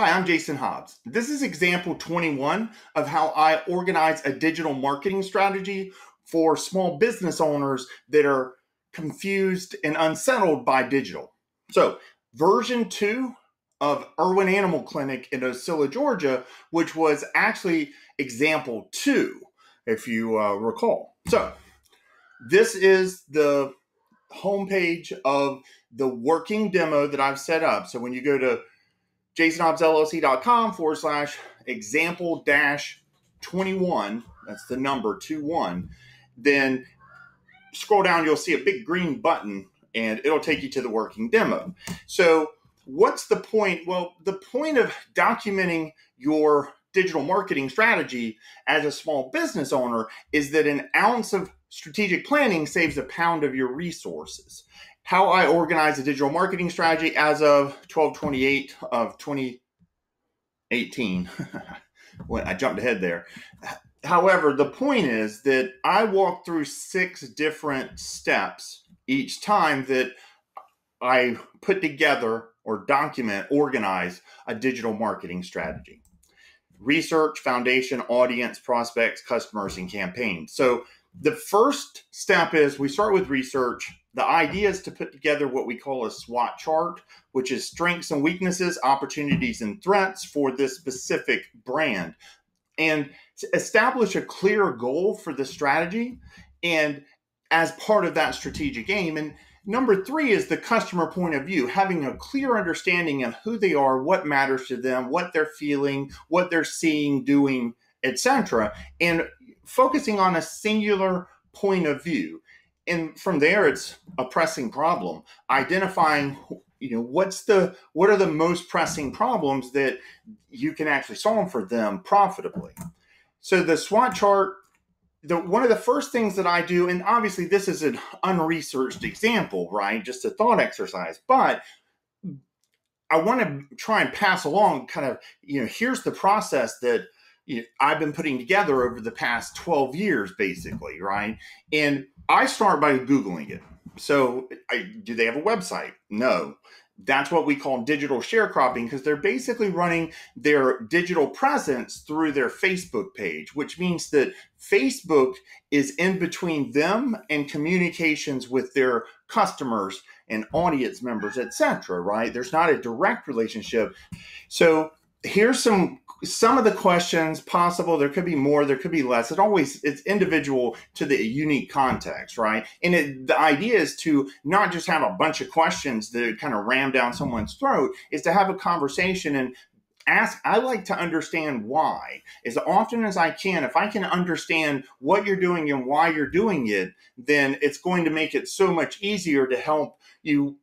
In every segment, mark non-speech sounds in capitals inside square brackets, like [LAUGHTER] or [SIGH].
Hi, I'm Jason Hobbs. This is example 21 of how I organize a digital marketing strategy for small business owners that are confused and unsettled by digital. So, version two of Irwin Animal Clinic in Ocilla, Georgia, which was actually example two, if you uh, recall. So, this is the homepage of the working demo that I've set up. So, when you go to jasonhobbsllc.com forward slash example dash 21, that's the number 21, then scroll down, you'll see a big green button and it'll take you to the working demo. So, what's the point? Well, the point of documenting your digital marketing strategy as a small business owner is that an ounce of strategic planning saves a pound of your resources how I organize a digital marketing strategy as of 1228 of 2018. [LAUGHS] when I jumped ahead there. However, the point is that I walk through six different steps each time that I put together or document, organize a digital marketing strategy. Research, foundation, audience, prospects, customers, and campaigns. So the first step is we start with research the idea is to put together what we call a SWOT chart, which is strengths and weaknesses, opportunities and threats for this specific brand, and establish a clear goal for the strategy. And as part of that strategic aim, and number three is the customer point of view, having a clear understanding of who they are, what matters to them, what they're feeling, what they're seeing, doing, etc., and focusing on a singular point of view and from there it's a pressing problem. Identifying you know what's the what are the most pressing problems that you can actually solve for them profitably. So the swot chart the one of the first things that i do and obviously this is an unresearched example right just a thought exercise but i want to try and pass along kind of you know here's the process that you know, I've been putting together over the past 12 years, basically, right? And I start by Googling it. So, I, do they have a website? No. That's what we call digital sharecropping because they're basically running their digital presence through their Facebook page, which means that Facebook is in between them and communications with their customers and audience members, etc. Right? There's not a direct relationship. So here's some some of the questions possible there could be more there could be less. It always it's individual to the unique context right? And it, the idea is to not just have a bunch of questions that kind of ram down someone's throat is to have a conversation and ask i like to understand why. As often as i can if i can understand what you're doing and why you're doing it then it's going to make it so much easier to help you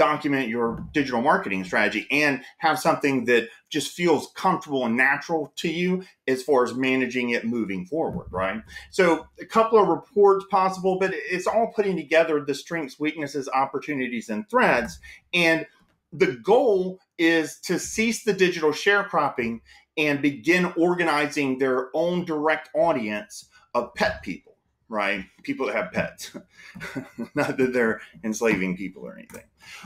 document your digital marketing strategy and have something that just feels comfortable and natural to you as far as managing it moving forward, right? So, a couple of reports possible, but it's all putting together the strengths, weaknesses, opportunities, and threats. And the goal is to cease the digital sharecropping and begin organizing their own direct audience of pet people right? People that have pets, [LAUGHS] not that they're enslaving people or anything.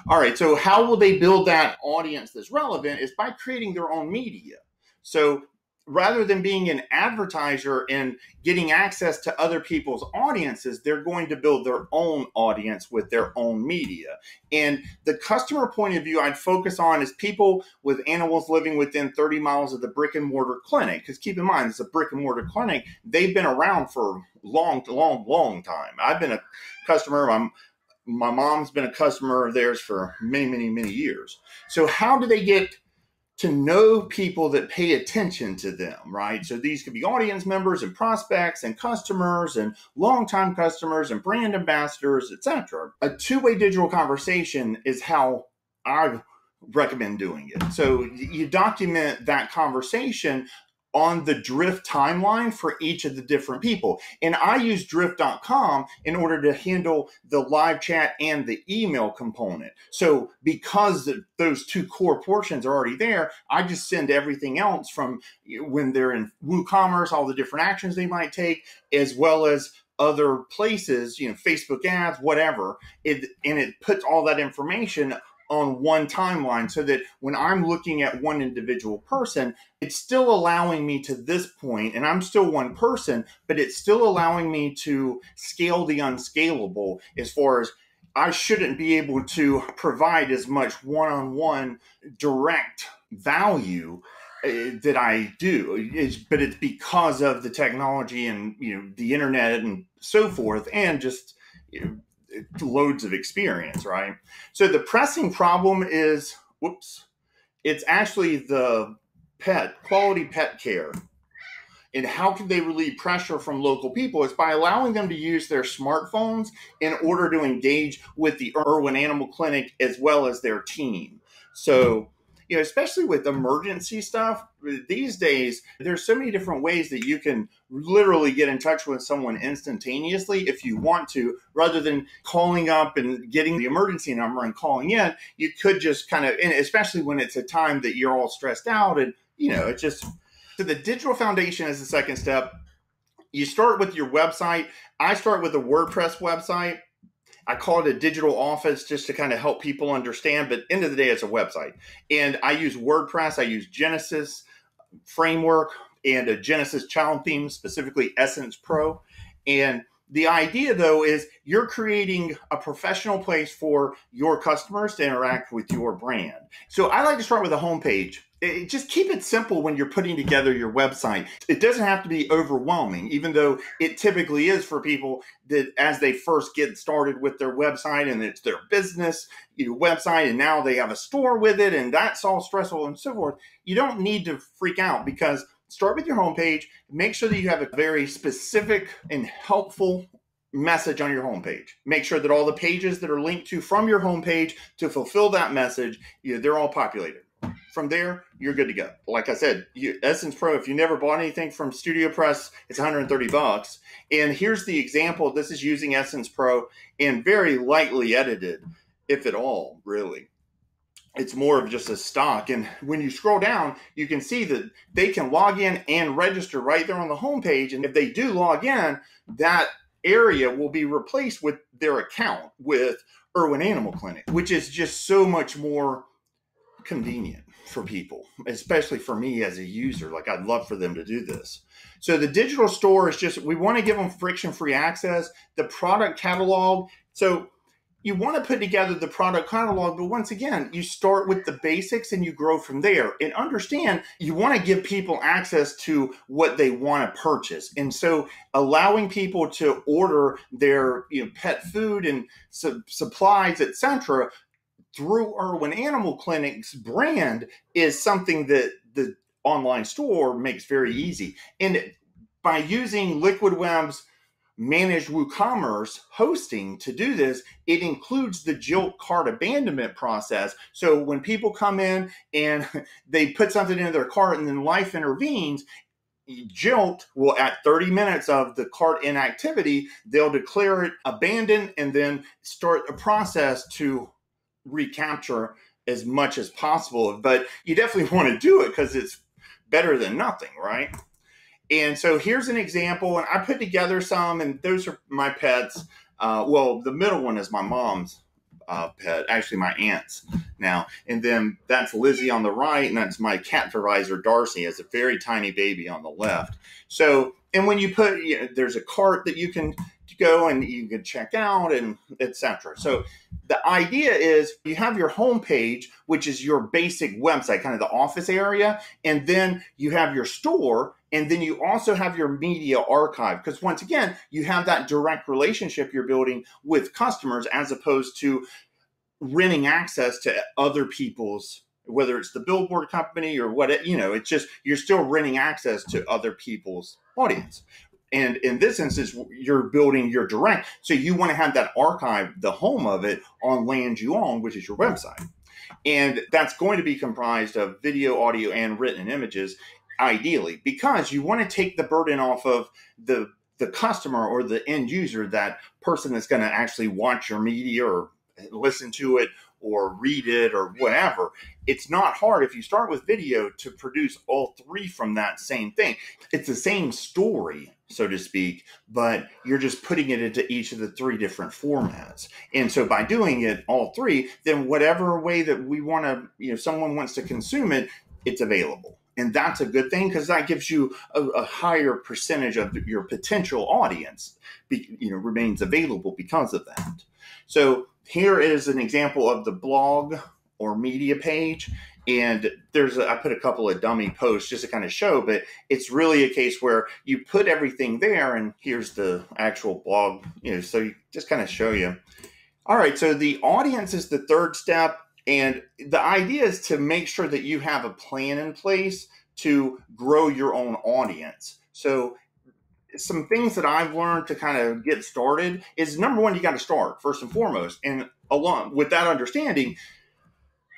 All right, so how will they build that audience that's relevant is by creating their own media. So rather than being an advertiser and getting access to other people's audiences, they're going to build their own audience with their own media. And the customer point of view I'd focus on is people with animals living within 30 miles of the brick and mortar clinic. Because keep in mind, it's a brick and mortar clinic. They've been around for long, long, long time. I've been a customer. I'm my mom's been a customer of theirs for many, many, many years. So how do they get to know people that pay attention to them, right? So these could be audience members and prospects and customers and longtime customers and brand ambassadors, etc. A two-way digital conversation is how I recommend doing it. So you document that conversation on the Drift timeline for each of the different people. And I use drift.com in order to handle the live chat and the email component. So because those two core portions are already there, I just send everything else from when they're in WooCommerce, all the different actions they might take, as well as other places, you know, Facebook ads, whatever. It, and it puts all that information on one timeline so that when I'm looking at one individual person, it's still allowing me to this point, and I'm still one person, but it's still allowing me to scale the unscalable as far as I shouldn't be able to provide as much one on one direct value uh, that I do. It's, but it's because of the technology and you know the internet and so forth, and just you know, loads of experience, right? So the pressing problem is, whoops, it's actually the pet, quality pet care. And how can they relieve pressure from local people? It's by allowing them to use their smartphones in order to engage with the Irwin Animal Clinic as well as their team. So you know, especially with emergency stuff these days, there's so many different ways that you can literally get in touch with someone instantaneously if you want to, rather than calling up and getting the emergency number and calling in. You could just kind of, and especially when it's a time that you're all stressed out and, you know, it's just, so the digital foundation is the second step. You start with your website. I start with a WordPress website I call it a digital office just to kind of help people understand. But end of the day, it's a website, and I use WordPress. I use Genesis framework and a Genesis child theme, specifically Essence Pro, and the idea though is you're creating a professional place for your customers to interact with your brand. So I like to start with a homepage it, just keep it simple when you're putting together your website. It doesn't have to be overwhelming, even though it typically is for people that as they first get started with their website and it's their business you know, website and now they have a store with it and that's all stressful and so forth. You don't need to freak out because start with your homepage. Make sure that you have a very specific and helpful message on your homepage. Make sure that all the pages that are linked to from your homepage to fulfill that message, you know, they're all populated from there, you're good to go. Like I said, you, Essence Pro, if you never bought anything from Studio Press, it's 130 bucks. And here's the example. This is using Essence Pro and very lightly edited, if at all, really. It's more of just a stock. And when you scroll down, you can see that they can log in and register right there on the homepage. And if they do log in, that area will be replaced with their account with Irwin Animal Clinic, which is just so much more convenient for people, especially for me as a user. Like I'd love for them to do this. So the digital store is just we want to give them friction-free access. The product catalog. So you want to put together the product catalog, but once again, you start with the basics and you grow from there. And understand you want to give people access to what they want to purchase. And so allowing people to order their you know, pet food and su- supplies, etc., through Irwin Animal Clinic's brand is something that the online store makes very easy. And by using Liquid Web's managed WooCommerce hosting to do this, it includes the Jilt cart abandonment process. So when people come in and [LAUGHS] they put something into their cart and then life intervenes, Jilt will, at 30 minutes of the cart inactivity, they'll declare it abandoned and then start a process to recapture as much as possible. But you definitely [LAUGHS] want to do it because it's better than nothing, right? And so here's an example, and I put together some, and those are my pets. Uh, well, the middle one is my mom's uh, pet, actually my aunt's now, and then that's Lizzie on the right, and that's my cat advisor Darcy as a very tiny baby on the left. So, and when you put, you know, there's a cart that you can go and you can check out and etc. So the idea is you have your home page, which is your basic website, kind of the office area, and then you have your store, and then you also have your media archive. Because once again, you have that direct relationship you're building with customers as opposed to renting access to other people's whether it's the billboard company or what you know it's just you're still renting access to other people's audience and in this instance, you're building your direct. So you want to have that archive, the home of it, on land you own, which is your website. And that's going to be comprised of video, audio, and written images, ideally, because you want to take the burden off of the the customer or the end user, that person that's going to actually watch your media or eh, listen to it or read it or whatever. It's not hard if you start with video to produce all three from that same thing. It's the same story so to speak, but you're just putting it into each of the three different formats. And so by doing it all three, then whatever way that we want to, you know, someone wants to consume it, it's available. And that's a good thing because that gives you a, a, higher percentage of your potential audience, be, you know, remains available because of that. So here is an example of the blog or media page and there's a, I put a couple of dummy posts just to kind of show, but it's really a case where you put everything there, and here's the actual blog, you know, so you just kind of show you. All right, so the audience is the third step, and the idea is to make sure that you have a plan in place to grow your own audience. So some things that I've learned to kind of get started is number one, you got to start first and foremost, and along with that understanding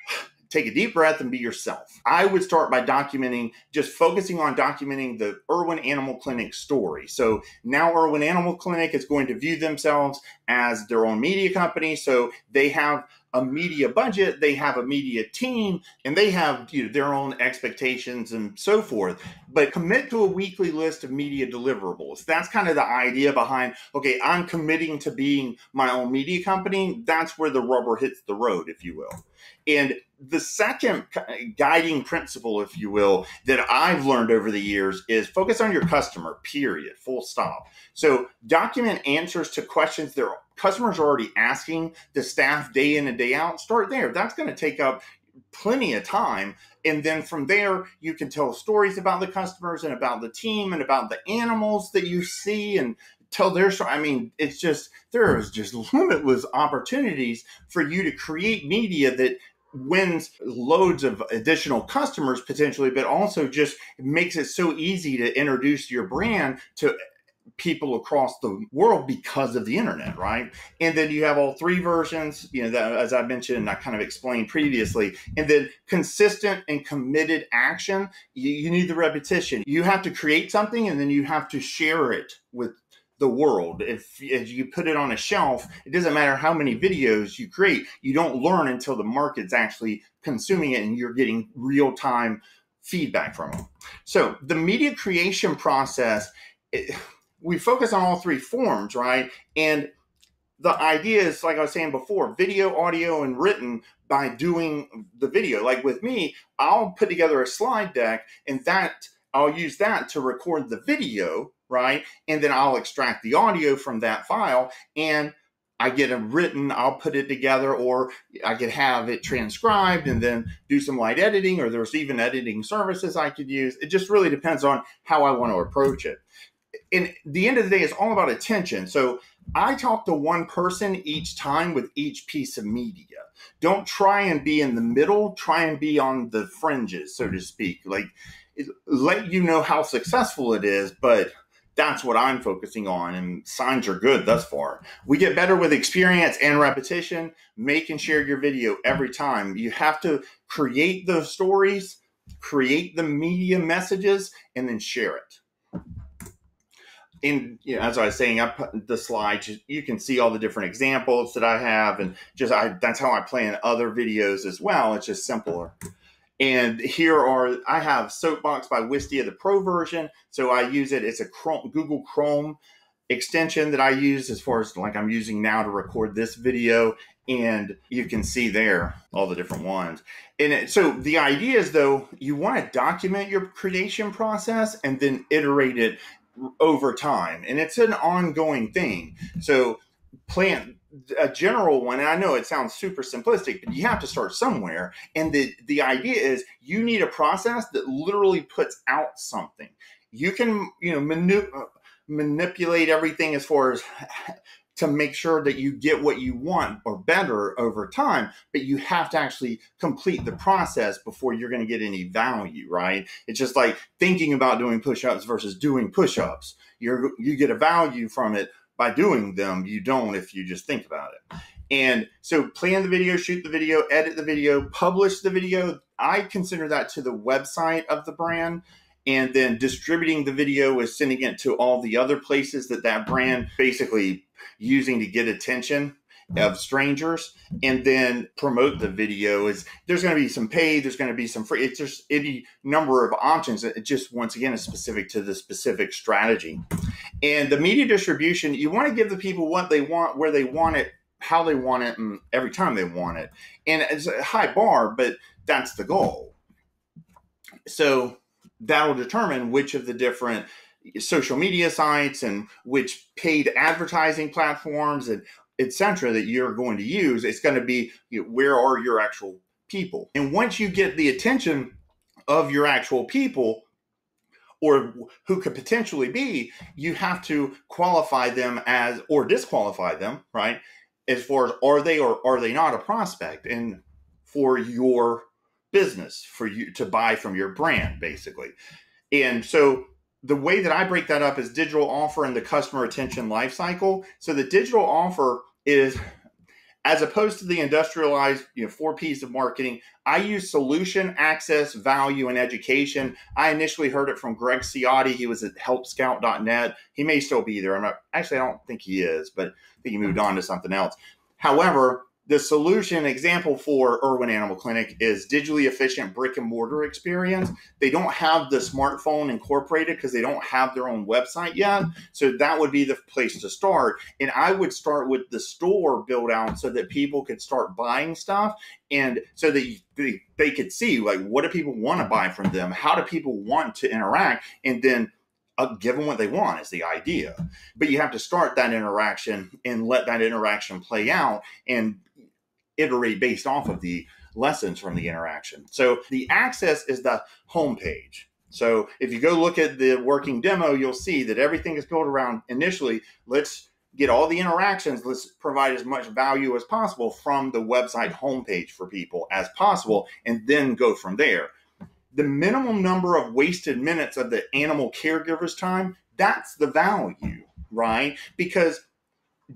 [SIGHS] take a deep breath and be yourself. I would start by documenting, just focusing on documenting the Irwin Animal Clinic story. So now Irwin Animal Clinic is going to view themselves as their own media company. So they have a media budget, they have a media team, and they have you know, their own expectations and so forth. But commit to a weekly list of media deliverables. That's kind of the idea behind, okay, I'm committing to being my own media company. That's where the rubber hits the road, if you will. And the second guiding principle, if you will, that I've learned over the years is focus on your customer, period, full stop. So document answers to questions their customers are already asking the staff day in and day out. Start there. That's going to take up plenty of time. And then from there, you can tell stories about the customers and about the team and about the animals that you see and tell their story. I mean, it's just, there is just [LAUGHS] limitless opportunities for you to create media that wins loads of additional customers potentially, but also just makes it so easy to introduce your brand to people across the world because of the internet, right? And then you have all three versions, you know, that, as I mentioned and I kind of explained previously. And then consistent and committed action, you, you need the repetition. You have to create something and then you have to share it with the world. If, if you put it on a shelf, it doesn't matter how many videos you create, you don't learn until the market's actually consuming it and you're getting real time feedback from them. So the media creation process, it, we focus on all three forms, right? And the idea is, like I was saying before, video, audio, and written by doing the video. Like with me, I'll put together a slide deck and that I'll use that to record the video right? And then I'll extract the audio from that file and I get it written, I'll put it together, or I could have it transcribed and then do some light editing, or there's even editing services I could use. It just really depends on how I want to approach it. And the end of the day, it's all about attention. So I talk to one person each time with each piece of media. Don't try and be in the middle, try and be on the fringes, so to speak. Like, let you know how successful it is, but that's what I'm focusing on, and signs are good thus far. We get better with experience and repetition. Make and share your video every time. You have to create the stories, create the media messages, and then share it. And you know, as I was saying, I put the slides. You can see all the different examples that I have, and just I that's how I plan other videos as well. It's just simpler. And here are, I have Soapbox by Wistia, the pro version. So I use it. It's a Chrome, Google Chrome extension that I use as far as like I'm using now to record this video. And you can see there all the different ones. And it, so the idea is though, you want to document your creation process and then iterate it over time. And it's an ongoing thing. So plan a general one and i know it sounds super simplistic but you have to start somewhere. And the the idea is you need a process that literally puts out something. You can you know manu- manipulate everything as far as [LAUGHS] to make sure that you get what you want or better over time but you have to actually complete the process before you're going to get any value right? It's just like thinking about doing push-ups versus doing push-ups. You're you get a value from it by doing them. You don't if you just think about it. And so plan the video, shoot the video, edit the video, publish the video. I consider that to the website of the brand. And then distributing the video is sending it to all the other places that that brand basically using to get attention of strangers and then promote the video is there's going to be some paid there's going to be some free it's just any number of options it just once again is specific to the specific strategy And the media distribution, you want to give the people what they want, where they want it, how they want it, and every time they want it. And it's a high bar, but that's the goal. So that'll determine which of the different social media sites and which paid advertising platforms and etc that you're going to use it's going to be you know, where are your actual people and once you get the attention of your actual people or who could potentially be you have to qualify them as or disqualify them right as far as are they or are they not a prospect and for your business for you to buy from your brand basically and so the way that I break that up is digital offer and the customer attention life cycle. So the digital offer is as opposed to the industrialized, you know, four P's of marketing, I use solution, access, value, and education. I initially heard it from Greg Ciotti. He was at helpscout.net. He may still be there. I'm not actually I don't think he is, but I think he moved on to something else. However, the solution example for Irwin Animal Clinic is digitally efficient brick and mortar experience. They don't have the smartphone incorporated because they don't have their own website yet. So that would be the place to start. And I would start with the store build out so that people could start buying stuff and so that they, they could see like what do people want to buy from them? How do people want to interact? And then uh, give them what they want is the idea but you have to start that interaction and let that interaction play out and iterate based off of the lessons from the interaction. So the access is the home page. So if you go look at the working demo, you'll see that everything is built around initially, let's get all the interactions, let's provide as much value as possible from the website homepage for people as possible, and then go from there. The minimum number of wasted minutes of the animal caregiver's time, that's the value, right? Because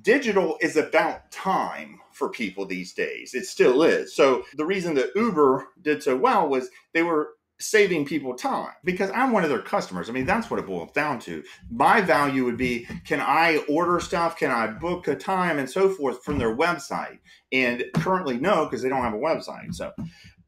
digital is about time for people these days. It still is. So the reason that Uber did so well was they were saving people time because I'm one of their customers. I mean, that's what it boils down to. My value would be can I order stuff? Can I book a time and so forth from their website? And currently, no, because they don't have a website. So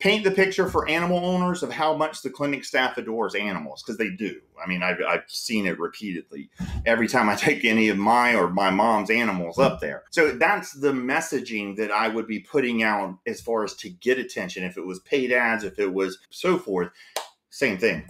paint the picture for animal owners of how much the clinic staff adores animals because they do. I mean, I've, I've seen it repeatedly every time I [LAUGHS] take any of my or my mom's animals up there. So that's the messaging that I would be putting out as far as to get attention. If it was paid ads, if it was so forth, same thing.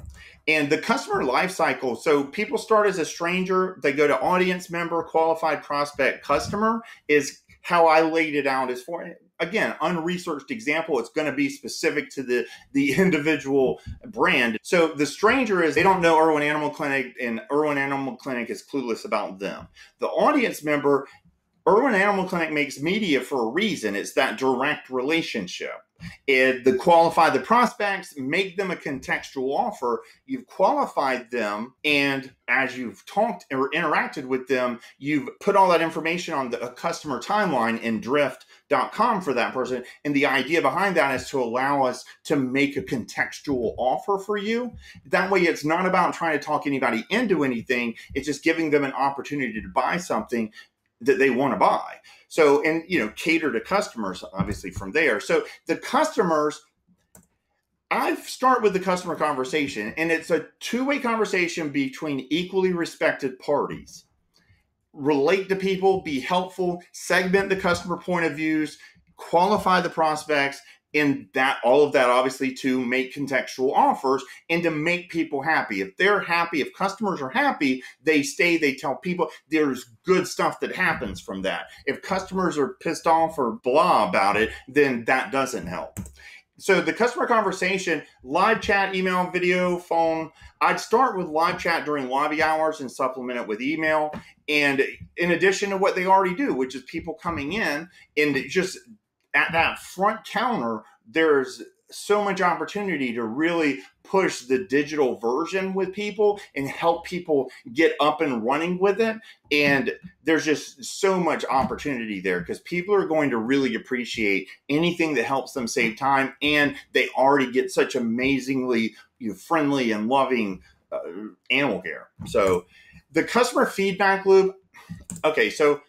And the customer life cycle. So people start as a stranger, they go to audience member, qualified prospect, customer is how I laid it out as for again unresearched example. It's going to be specific to the the [LAUGHS] individual brand. So the stranger is they don't know irwin animal clinic and irwin animal clinic is clueless about them. The audience member irwin animal clinic makes media for a reason. It's that direct relationship. And the qualify the prospects make them a contextual offer. You've qualified them and as you've talked or interacted with them you've put all that information on the customer timeline in drift.com for that person and the idea behind that is to allow us to make a contextual offer for you that way it's not about trying to talk anybody into anything it's just giving them an opportunity to buy something that they want to buy so, and you know, cater to customers obviously from there. So the customers, I start with the customer conversation, and it's a two way conversation between equally respected parties. Relate to people, be helpful, segment the customer point of views, qualify the prospects, and that all of that obviously to make contextual offers and to make people happy. If they're happy if customers are happy they stay they tell people. There's good stuff that happens from that. If customers are pissed off or blah about it then that doesn't help so the customer conversation live chat email video phone. I'd start with live chat during lobby hours and supplement it with email. And in addition to what they already do which is people coming in and just at that front counter, there's so much opportunity to really push the digital version with people and help people get up and running with it. And there's just so much opportunity there because people are going to really appreciate anything that helps them save time. And they already get such amazingly you know, friendly and loving uh, animal care. So the customer feedback loop. Okay, so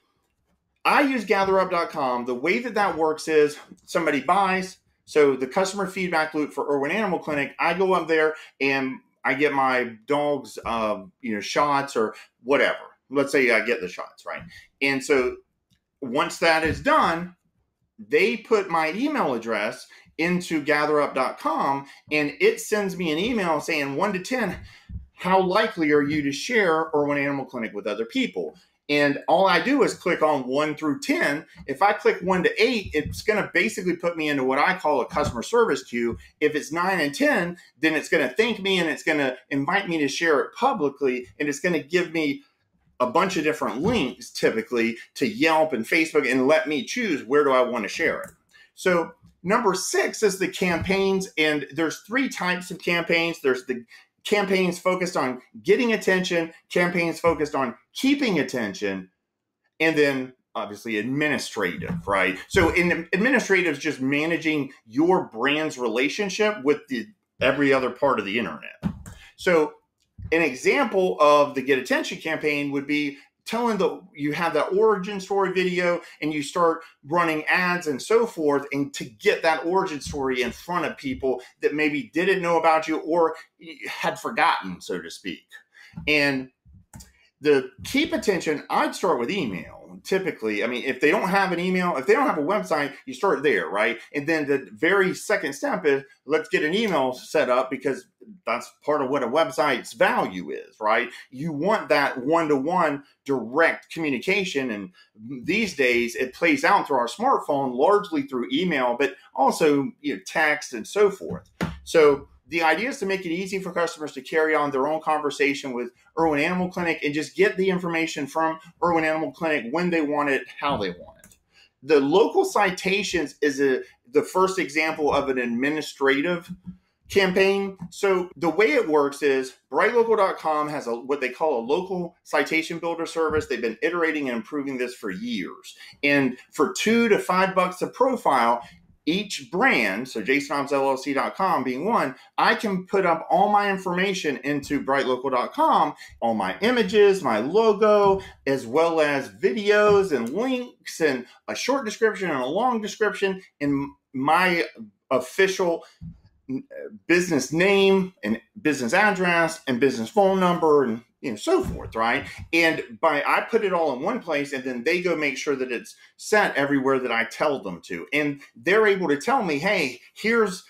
I use gatherup.com. The way that that works is somebody buys. So the customer feedback loop for Irwin Animal Clinic, I go up there and I get my dog's, uh, you know, shots or whatever. let's say I get the shots, right? And so once that is done, they put my email address into gatherup.com and it sends me an email saying 1 to 10 how likely are you to share Irwin Animal Clinic with other people? And all I do is click on 1 through 10. If I click 1 to 8, it's going to basically put me into what I call a customer service queue. If it's 9 and 10, then it's going to thank me and it's going to invite me to share it publicly and it's going to give me a bunch of different links typically to Yelp and Facebook and let me choose where do I want to share it. So number six is the campaigns, and there's three types of campaigns. There's the campaigns focused on getting attention, campaigns focused on keeping attention, and then obviously administrative, right? So in administrative is just managing your brand's relationship with the every other part of the internet. So an example of the get attention campaign would be telling the you have that origin story video and you start running ads and so forth and to get that origin story in front of people that maybe didn't know about you or had forgotten so to speak. And the keep attention i'd start with email typically i mean if they don't have an email if they don't have a website you start there right and then the very second step is let's get an email set up because that's part of what a website's value is, right? You want that one to one direct communication. And these days it plays out through our smartphone, largely through email, but also you know, text and so forth. So the idea is to make it easy for customers to carry on their own conversation with Irwin Animal Clinic and just get the information from Irwin Animal Clinic when they want it, how they want it. The local citations is a the first example of an administrative campaign. So the way it works is brightlocal.com has a what they call a local citation builder service. They've been iterating and improving this for years. And for 2 to 5 bucks a profile, each brand, so jasonhobbsllc.com being one, I can put up all my information into brightlocal.com, all my images, my logo, as well as videos and links and a short description and a long description and my official business name and business address and business phone number and you know so forth right? And by i put it all in one place and then they go make sure that it's set everywhere that i tell them to. And they're able to tell me hey here's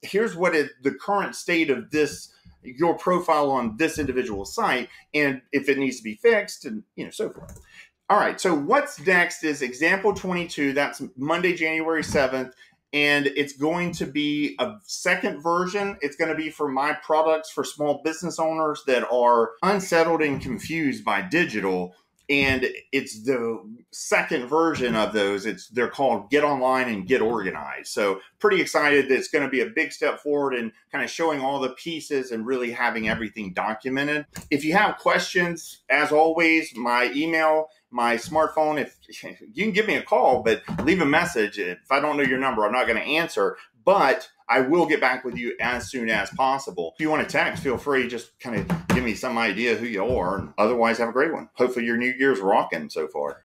here's what is the current state of this your profile on this individual site and if it needs to be fixed and you know so forth. All right so what's next is example 22 that's monday january 7th and it's going to be a second version. It's going to be for my products for small business owners that are unsettled and confused by digital. And it's the second version of those. It's they're called Get Online and Get Organized. So pretty excited that it's going to be a big step forward and kind of showing all the pieces and really having everything documented. If you have questions, as always, my email my smartphone. If [LAUGHS] you can give me a call, but leave a message. If I don't know your number, I'm not going to answer, but I will get back with you as soon as possible. If you want to text, feel free. Just kind of give me some idea who you are. Otherwise, have a great one. Hopefully, your New Year's rocking so far.